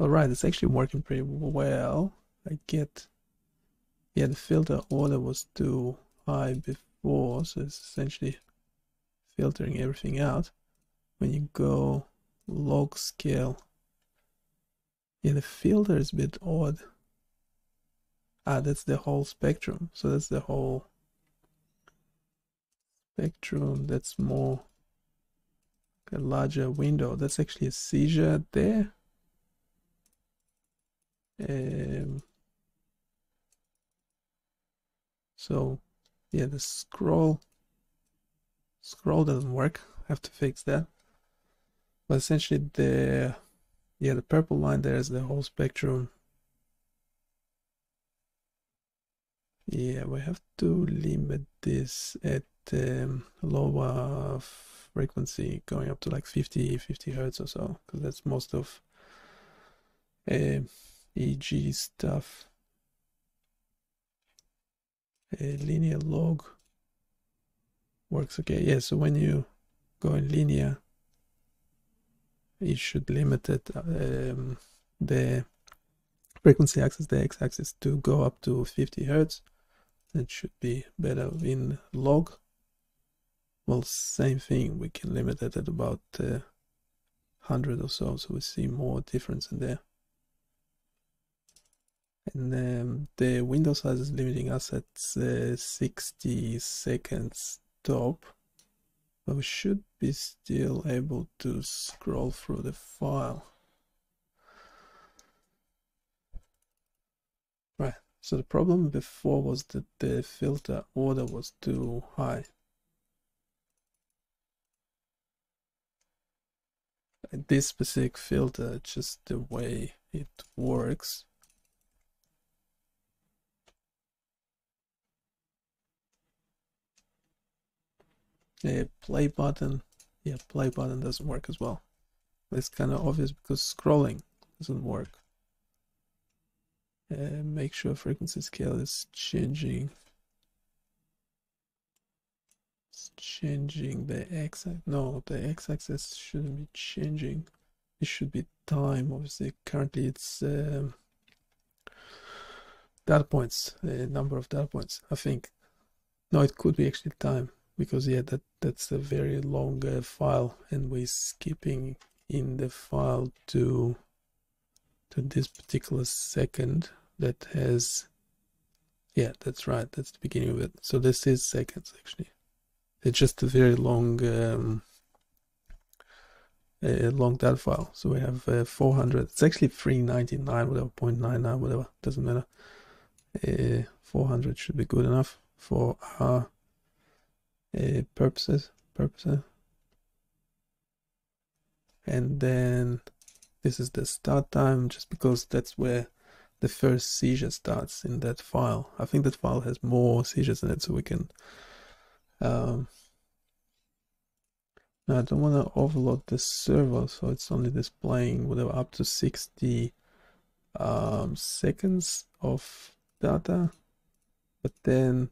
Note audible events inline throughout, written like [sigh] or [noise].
Alright, it's actually working pretty well. I get, yeah, the filter order was too high before, so it's essentially filtering everything out. When you go log scale, yeah, the filter is a bit odd. Ah, that's the whole spectrum. So that's the whole spectrum. That's more a larger window. That's actually a seizure there. Um, so yeah, the scroll scroll doesn't work. I have to fix that. But essentially the yeah the purple line there is the whole spectrum. Yeah, we have to limit this at um, lower frequency going up to like 50 50 hertz or so because that's most of uh, EEG stuff. A linear log works okay. Yeah so when you go in linear you should limit it um, the frequency axis the x-axis to go up to 50 hertz. It should be better in log. Well same thing we can limit it at about uh, 100 or so so we see more difference in there and um, the window size is limiting us at uh, 60 seconds top but we should be still able to scroll through the file. Right so the problem before was that the filter order was too high. This specific filter just the way it works play button. Yeah play button doesn't work as well. It's kind of obvious because scrolling doesn't work. Uh, make sure frequency scale is changing. It's changing the x no the x-axis shouldn't be changing. It should be time obviously. Currently it's um, data points the number of data points i think. No it could be actually time because yeah that that's a very long uh, file and we're skipping in the file to to this particular second that has yeah that's right that's the beginning of it. So this is seconds actually it's just a very long um, a long data file. So we have uh, 400 it's actually 399 whatever 0.99 whatever doesn't matter. Uh, 400 should be good enough for our uh, purposes purposes. And then this is the start time just because that's where the first seizure starts in that file. I think that file has more seizures in it so we can um, now I don't want to overload the server, so it's only displaying whatever up to 60 um, seconds of data, but then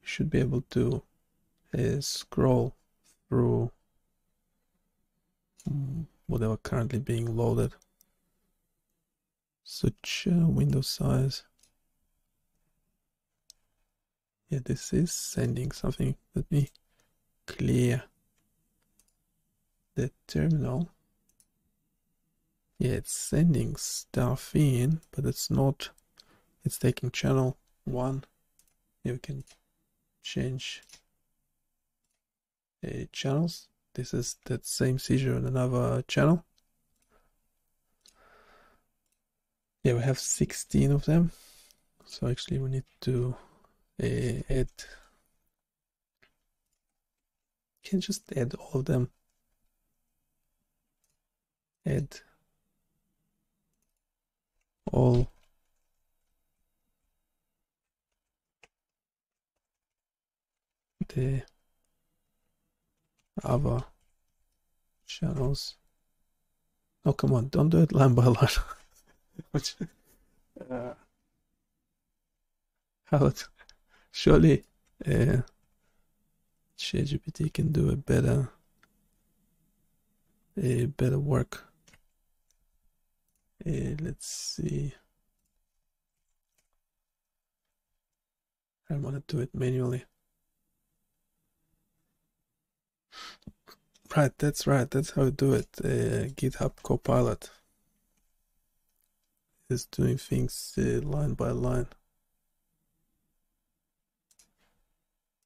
you should be able to uh, scroll through mm, whatever currently being loaded. Such uh, window size. Yeah, this is sending something. Let me clear the terminal. Yeah, it's sending stuff in, but it's not, it's taking channel one. You can change uh, channels. This is that same seizure on another channel. Yeah, we have 16 of them. So actually we need to uh, add, can just add all of them add all the other channels. Oh, come on, don't do it line by line. [laughs] Which, uh, how surely uh, ChatGPT can do a better, a better work Uh, let's see. I want to do it manually. Right, that's right. That's how you do it. Uh, GitHub Copilot is doing things uh, line by line.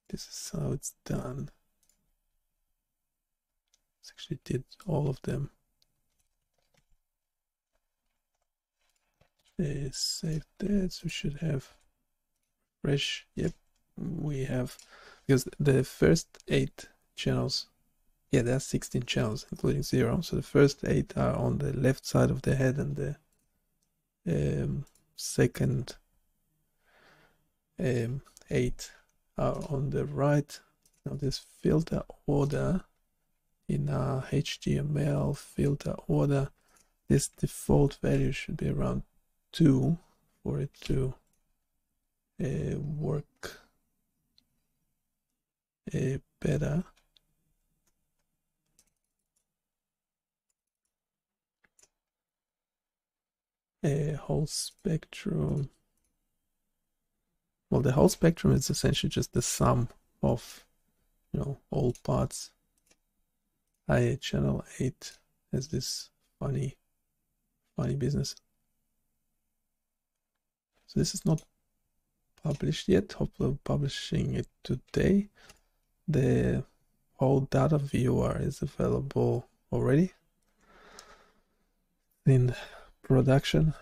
This is how it's done. It's actually did all of them. Uh, save that. So we should have fresh. Yep, we have because the first eight channels yeah there are 16 channels including zero. So the first eight are on the left side of the head and the um, second um, eight are on the right. Now this filter order in our HTML filter order this default value should be around 2 for it to uh, work uh, better a whole spectrum. Well, the whole spectrum is essentially just the sum of, you know, all parts. IA channel 8 has this funny, funny business. So this is not published yet. Hopefully publishing it today. The whole data viewer is available already in production.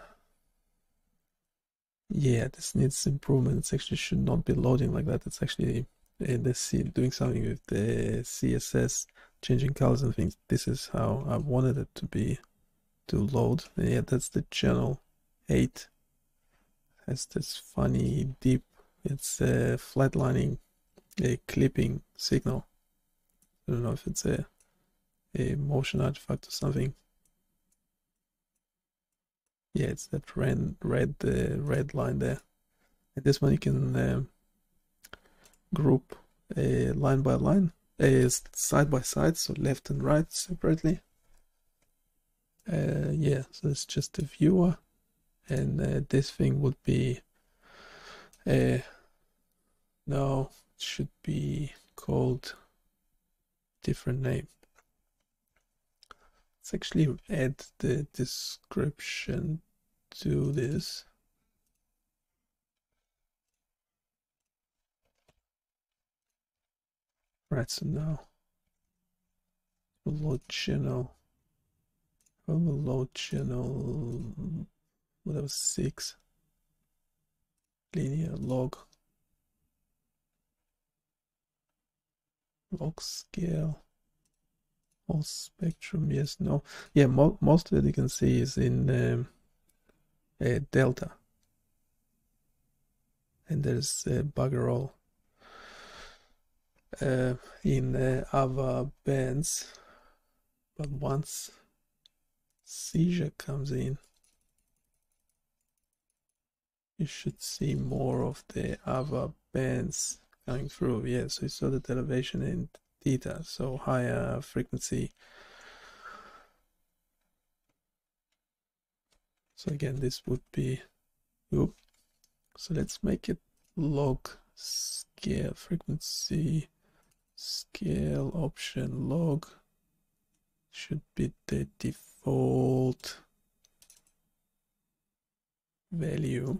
Yeah this needs improvement. It actually should not be loading like that. It's actually uh, the C doing something with the css changing colors and things. This is how i wanted it to be to load. Yeah that's the channel 8 has this funny deep it's a flatlining a clipping signal. I don't know if it's a a motion artifact or something yeah it's that red red uh, red line there. And this one you can uh, group uh, line by line uh, side by side so left and right separately. Uh, yeah so it's just a viewer. And uh, this thing would be no it should be called different name let's actually add the description to this. Right, so now load channel whatever six? Linear log. Log scale all spectrum yes no. Yeah mo most of it you can see is in um, a delta. And there's a bugger all uh, in uh, other bands but once seizure comes in you should see more of the other bands coming through. Yeah so you saw that elevation in theta so higher frequency. So again this would be so let's make it log scale frequency scale option log should be the default value